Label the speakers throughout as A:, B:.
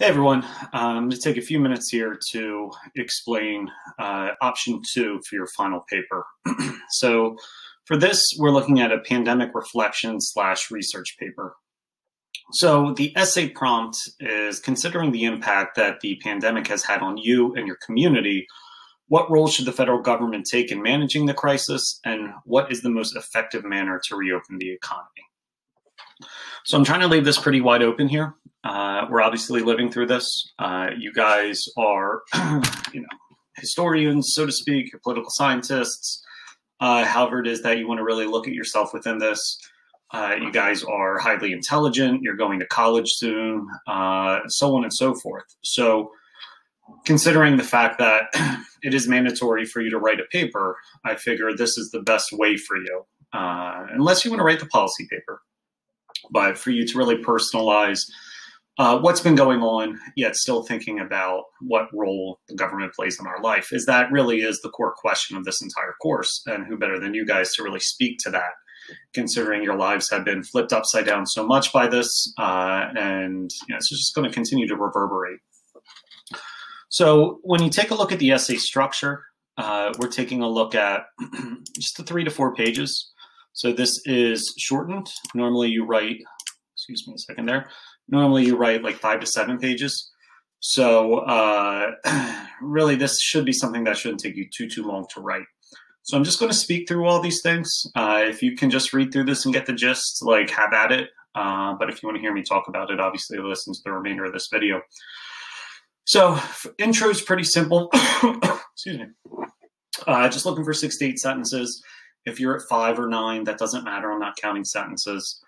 A: Hey everyone, um, I'm going to take a few minutes here to explain uh, option two for your final paper. so for this, we're looking at a pandemic reflection slash research paper. So the essay prompt is considering the impact that the pandemic has had on you and your community. What role should the federal government take in managing the crisis, and what is the most effective manner to reopen the economy? So I'm trying to leave this pretty wide open here. We're obviously living through this. Uh, you guys are, you know, historians, so to speak, you're political scientists. Uh, however, it is that you want to really look at yourself within this. Uh, you guys are highly intelligent. You're going to college soon, uh, so on and so forth. So, considering the fact that it is mandatory for you to write a paper, I figure this is the best way for you, uh, unless you want to write the policy paper but for you to really personalize uh, what's been going on, yet still thinking about what role the government plays in our life, is that really is the core question of this entire course. And who better than you guys to really speak to that, considering your lives have been flipped upside down so much by this, uh, and you know, it's just going to continue to reverberate. So when you take a look at the essay structure, uh, we're taking a look at just the three to four pages. So this is shortened. Normally you write, excuse me a second there. Normally you write like five to seven pages. So uh, really this should be something that shouldn't take you too, too long to write. So I'm just going to speak through all these things. Uh, if you can just read through this and get the gist, like have at it. Uh, but if you want to hear me talk about it, obviously listen to the remainder of this video. So intro is pretty simple. Excuse me. Uh, just looking for six to eight sentences. If you're at five or nine, that doesn't matter. I'm not counting sentences.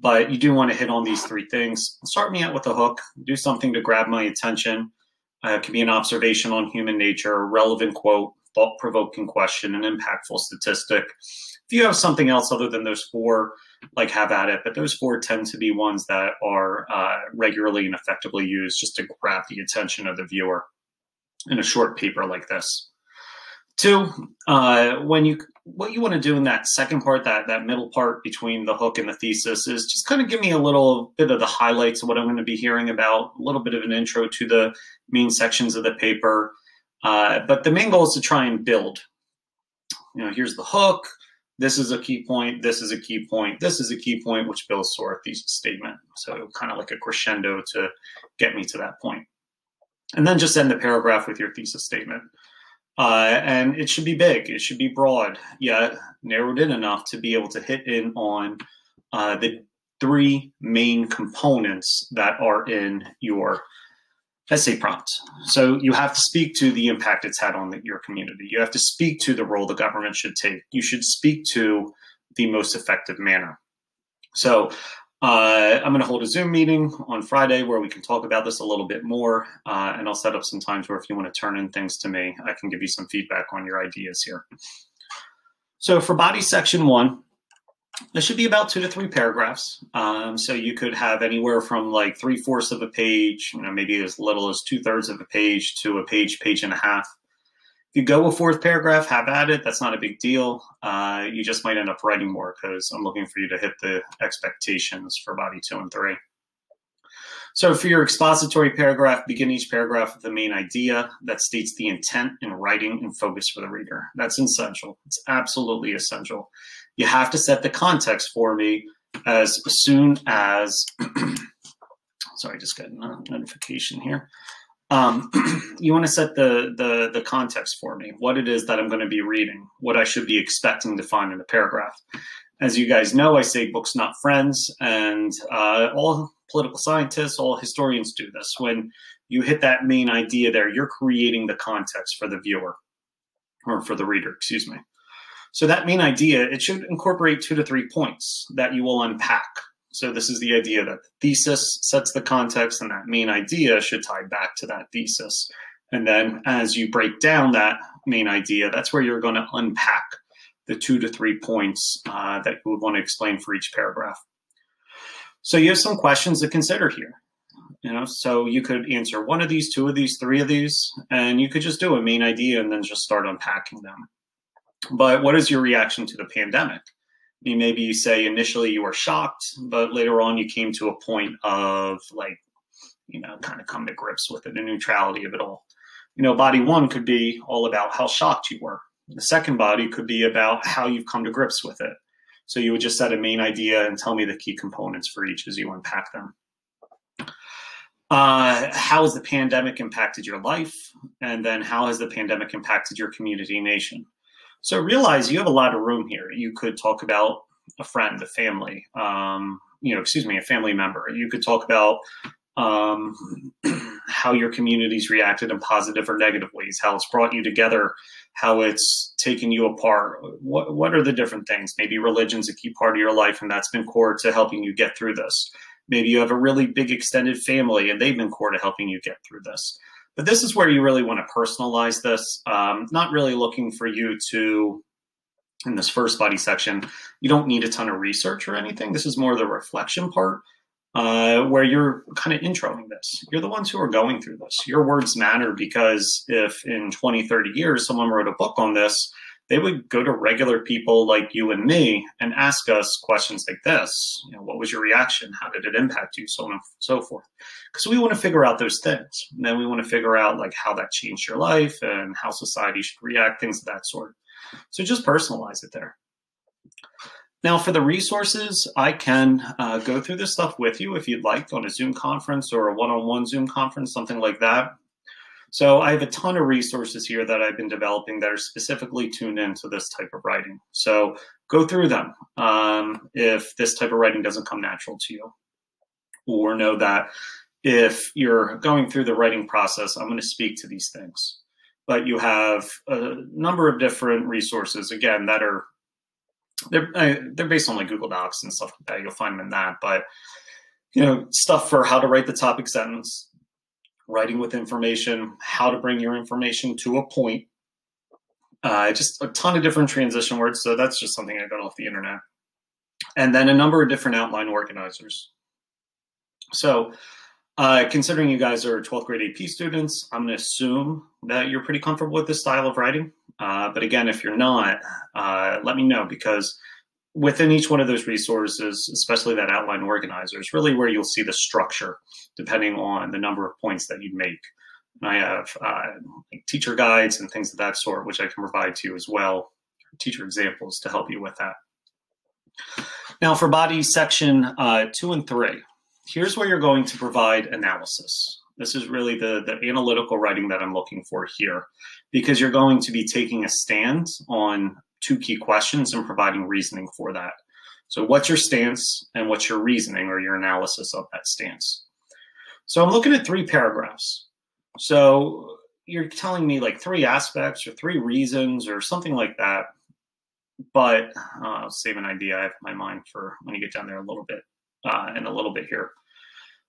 A: But you do want to hit on these three things. Start me out with a hook. Do something to grab my attention. Uh, it can be an observation on human nature, a relevant quote, thought provoking question, an impactful statistic. If you have something else other than those four, like have at it. But those four tend to be ones that are uh, regularly and effectively used just to grab the attention of the viewer in a short paper like this. Two, uh, when you what you want to do in that second part, that that middle part between the hook and the thesis, is just kind of give me a little bit of the highlights of what I'm going to be hearing about, a little bit of an intro to the main sections of the paper. Uh, but the main goal is to try and build. You know, here's the hook. This is a key point. This is a key point. This is a key point, which builds to thesis statement. So kind of like a crescendo to get me to that point. And then just end the paragraph with your thesis statement. Uh, and it should be big, it should be broad, yet narrowed in enough to be able to hit in on uh, the three main components that are in your essay prompt. So you have to speak to the impact it's had on the, your community. You have to speak to the role the government should take. You should speak to the most effective manner. So uh, I'm going to hold a Zoom meeting on Friday where we can talk about this a little bit more. Uh, and I'll set up some times where if you want to turn in things to me, I can give you some feedback on your ideas here. So for body section one, this should be about two to three paragraphs. Um, so you could have anywhere from like three fourths of a page, you know, maybe as little as two thirds of a page to a page, page and a half you go a fourth paragraph, have at it. That's not a big deal. Uh, you just might end up writing more because I'm looking for you to hit the expectations for body two and three. So for your expository paragraph, begin each paragraph with the main idea that states the intent in writing and focus for the reader. That's essential. It's absolutely essential. You have to set the context for me as soon as, sorry, I just got a notification here um, you want to set the, the the context for me what it is that i'm going to be reading what i should be expecting to find in the paragraph. As you guys know i say books not friends and uh, all political scientists all historians do this. When you hit that main idea there you're creating the context for the viewer or for the reader excuse me. So that main idea it should incorporate two to three points that you will unpack so this is the idea that the thesis sets the context and that main idea should tie back to that thesis. And then as you break down that main idea, that's where you're going to unpack the two to three points uh, that you would want to explain for each paragraph. So you have some questions to consider here. You know, so you could answer one of these, two of these, three of these, and you could just do a main idea and then just start unpacking them. But what is your reaction to the pandemic? Maybe you say initially you were shocked, but later on you came to a point of like you know, kind of come to grips with it, the neutrality of it all. You know, body one could be all about how shocked you were. The second body could be about how you've come to grips with it. So you would just set a main idea and tell me the key components for each as you unpack them. Uh, how has the pandemic impacted your life? And then how has the pandemic impacted your community nation? So realize you have a lot of room here. You could talk about a friend, a family, um, you know, excuse me, a family member. You could talk about um, how your community's reacted in positive or negative ways, how it's brought you together, how it's taken you apart. What what are the different things? Maybe religion's a key part of your life, and that's been core to helping you get through this. Maybe you have a really big extended family, and they've been core to helping you get through this. But this is where you really want to personalize this. Um, not really looking for you to in this first body section, you don't need a ton of research or anything. This is more the reflection part uh, where you're kind of introing this. You're the ones who are going through this. Your words matter because if in 20, 30 years someone wrote a book on this, they would go to regular people like you and me and ask us questions like this. You know, what was your reaction? How did it impact you? So on and so forth. Because we want to figure out those things. And then we want to figure out like how that changed your life and how society should react, things of that sort. So just personalize it there. Now, for the resources, I can uh, go through this stuff with you if you'd like on a Zoom conference or a one on one Zoom conference, something like that. So, I have a ton of resources here that I've been developing that are specifically tuned into this type of writing. So, go through them um, if this type of writing doesn't come natural to you, or know that if you're going through the writing process, I'm going to speak to these things but you have a number of different resources again that are they're they're based on like Google Docs and stuff like that. You'll find them in that, but you know stuff for how to write the topic sentence, writing with information, how to bring your information to a point. Uh, just a ton of different transition words. So that's just something I got off the internet, and then a number of different outline organizers. So uh, considering you guys are 12th grade AP students, I'm going to assume that you're pretty comfortable with this style of writing. Uh, but again, if you're not, uh, let me know because within each one of those resources, especially that outline organizer, is really where you'll see the structure depending on the number of points that you make. And I have uh, teacher guides and things of that sort, which I can provide to you as well, teacher examples to help you with that. Now, for body section uh, two and three, here's where you're going to provide analysis. This is really the, the analytical writing that I'm looking for here, because you're going to be taking a stand on two key questions and providing reasoning for that. So, what's your stance and what's your reasoning or your analysis of that stance? So, I'm looking at three paragraphs. So, you're telling me like three aspects or three reasons or something like that. But uh, I'll save an idea. I have my mind for when you get down there a little bit uh, in a little bit here.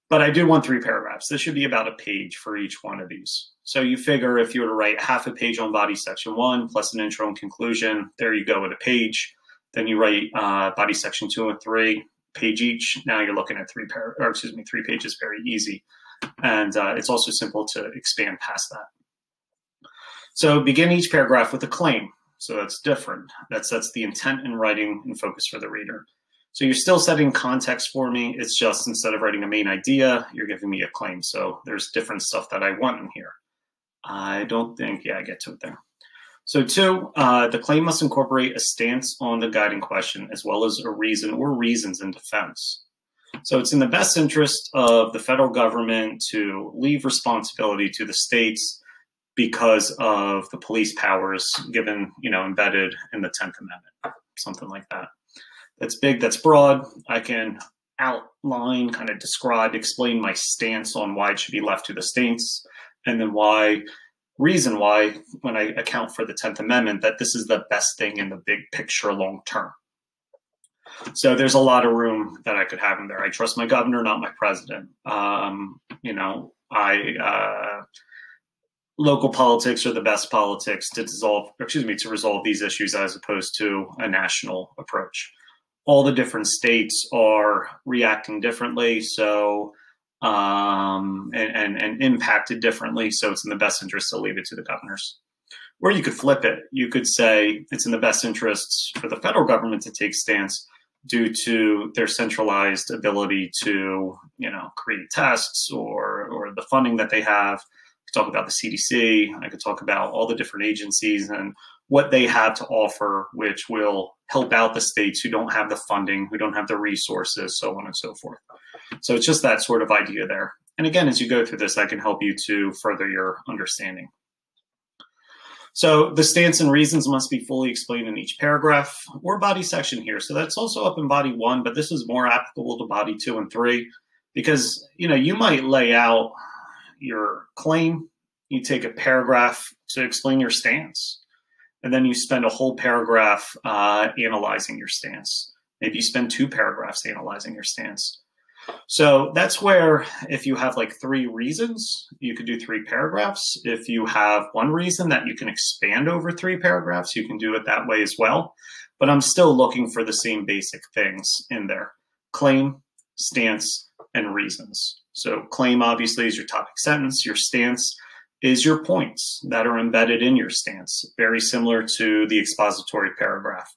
A: But I do want three paragraphs. This should be about a page for each one of these. So you figure if you were to write half a page on body section one plus an intro and conclusion, there you go with a page. Then you write uh, body section two and three, page each. Now you're looking at three par- or excuse me, three pages, very easy. And uh, it's also simple to expand past that. So begin each paragraph with a claim. So that's different. That sets the intent in writing and focus for the reader. So you're still setting context for me. It's just instead of writing a main idea, you're giving me a claim. So there's different stuff that I want in here. I don't think, yeah, I get to it there. So two, uh, the claim must incorporate a stance on the guiding question as well as a reason or reasons in defense. So it's in the best interest of the federal government to leave responsibility to the states because of the police powers given, you know, embedded in the 10th Amendment, something like that that's big, that's broad. I can outline, kind of describe, explain my stance on why it should be left to the states, and then why, reason why, when I account for the 10th Amendment, that this is the best thing in the big picture long term. So there's a lot of room that I could have in there. I trust my governor, not my president. Um, you know, I uh, local politics are the best politics to dissolve, excuse me, to resolve these issues as opposed to a national approach all the different states are reacting differently. So, um, and, and, and impacted differently. So it's in the best interest to leave it to the governors. Or you could flip it. You could say it's in the best interests for the federal government to take stance due to their centralized ability to, you know, create tests or or the funding that they have. I could talk about the CDC. I could talk about all the different agencies and what they have to offer, which will help out the states who don't have the funding, who don't have the resources, so on and so forth. So it's just that sort of idea there. And again, as you go through this, I can help you to further your understanding. So the stance and reasons must be fully explained in each paragraph or body section here. So that's also up in body one, but this is more applicable to body two and three because you know you might lay out your claim, you take a paragraph to explain your stance, and then you spend a whole paragraph uh, analyzing your stance. Maybe you spend two paragraphs analyzing your stance. So that's where, if you have like three reasons, you could do three paragraphs. If you have one reason that you can expand over three paragraphs, you can do it that way as well. But I'm still looking for the same basic things in there claim, stance, and reasons. So, claim obviously is your topic sentence, your stance is your points that are embedded in your stance, very similar to the expository paragraph.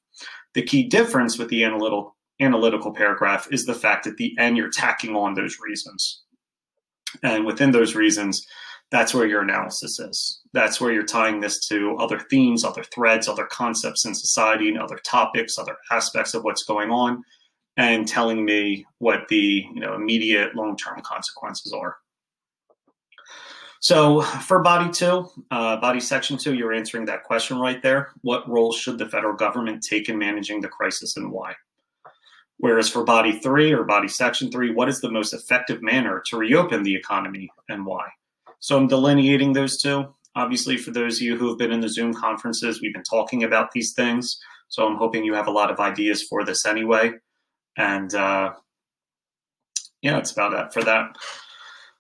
A: The key difference with the analytical analytical paragraph is the fact at the end you're tacking on those reasons. And within those reasons, that's where your analysis is. That's where you're tying this to other themes, other threads, other concepts in society, and other topics, other aspects of what's going on, and telling me what the you know immediate long-term consequences are. So for body two, uh, body section two, you're answering that question right there. What role should the federal government take in managing the crisis and why? Whereas for body three or body section three, what is the most effective manner to reopen the economy and why? So I'm delineating those two. Obviously, for those of you who have been in the Zoom conferences, we've been talking about these things. So I'm hoping you have a lot of ideas for this anyway. And uh, yeah, it's about that for that.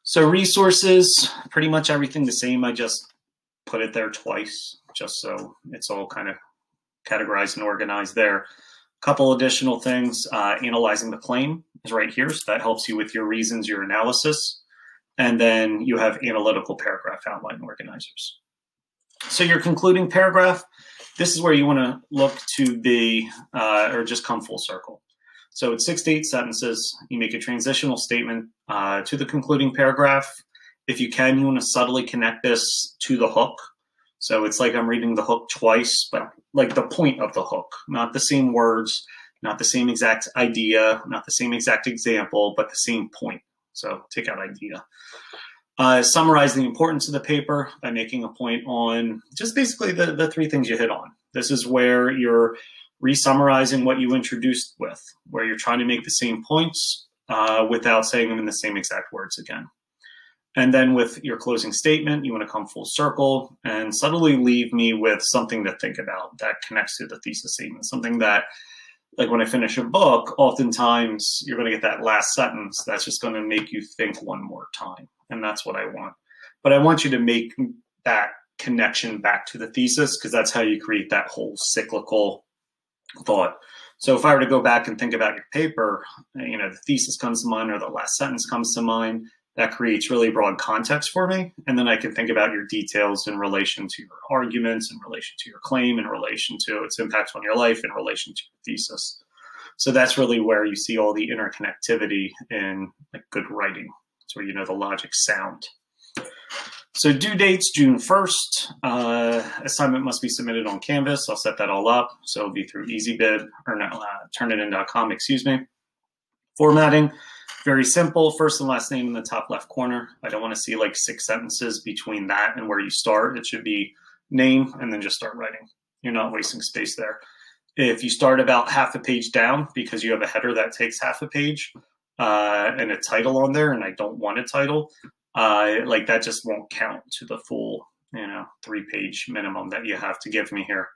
A: So resources, pretty much everything the same. I just put it there twice, just so it's all kind of categorized and organized there A couple additional things. Uh, analyzing the claim is right here, so that helps you with your reasons, your analysis. And then you have analytical paragraph outline organizers. So your concluding paragraph, this is where you want to look to be, uh, or just come full circle. So it's six to eight sentences. You make a transitional statement uh, to the concluding paragraph. If you can, you want to subtly connect this to the hook. So it's like I'm reading the hook twice, but like the point of the hook, not the same words, not the same exact idea, not the same exact example, but the same point. So take out idea. Uh, summarize the importance of the paper by making a point on just basically the, the three things you hit on. This is where you're resummarizing what you introduced with, where you're trying to make the same points uh, without saying them in the same exact words again. And then with your closing statement, you want to come full circle and subtly leave me with something to think about that connects to the thesis statement, something that like when I finish a book, oftentimes you're going to get that last sentence that's just going to make you think one more time. And that's what I want. But I want you to make that connection back to the thesis because that's how you create that whole cyclical thought. So if I were to go back and think about your paper, you know, the thesis comes to mind or the last sentence comes to mind that creates really broad context for me. And then I can think about your details in relation to your arguments, in relation to your claim, in relation to its impact on your life, in relation to your thesis. So that's really where you see all the interconnectivity in like good writing. It's where you know the logic sound. So due dates June 1st. Uh, assignment must be submitted on Canvas. I'll set that all up. So it'll be through EasyBib or no, uh, Turnitin.com, excuse me. Formatting very simple, first and last name in the top left corner. I don't want to see like six sentences between that and where you start. It should be name and then just start writing. You're not wasting space there. If you start about half a page down because you have a header that takes half a page uh, and a title on there, and I don't want a title, uh, like that just won't count to the full, you know, three page minimum that you have to give me here.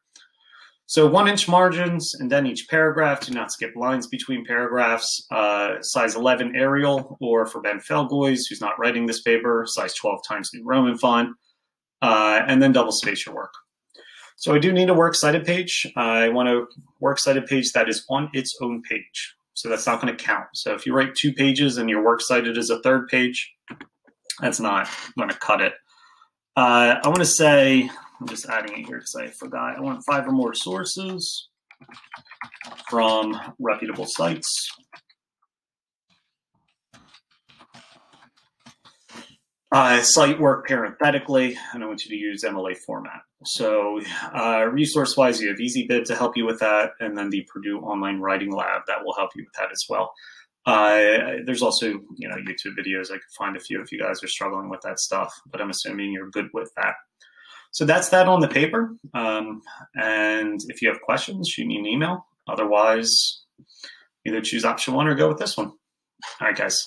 A: So one inch margins and then each paragraph. Do not skip lines between paragraphs. Uh, size 11 Arial, or for Ben Felgois, who's not writing this paper, size 12 Times New Roman font. Uh, and then double space your work. So I do need a works cited page. I want a works cited page that is on its own page. So that's not going to count. So if you write two pages and your works cited is a third page, that's not going to cut it. Uh, I want to say I'm just adding it here because I forgot. I want five or more sources from reputable sites. Uh, site work parenthetically, and I want you to use MLA format. So uh, resource-wise, you have EasyBib to help you with that, and then the Purdue Online Writing Lab that will help you with that as well. Uh, there's also, you know, YouTube videos. I could find a few if you guys are struggling with that stuff, but I'm assuming you're good with that. So that's that on the paper. Um, and if you have questions, shoot me an email. Otherwise, either choose option one or go with this one. All right, guys.